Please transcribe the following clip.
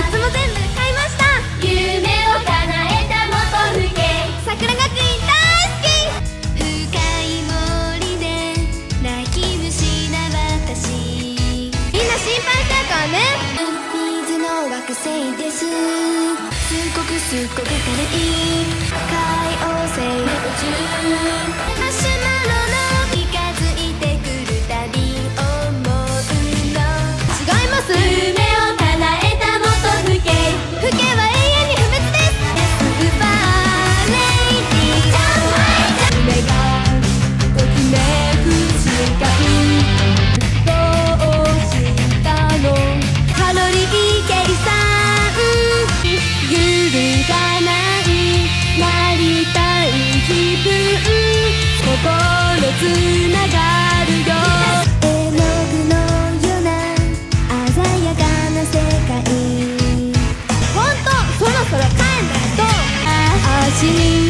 グッズも全部買いました。夢を叶えた元請け。桜学院大好き。深い森で泣き虫な私。みんな心配したからね水の惑星です。すっごくすっごく軽い。海王星 see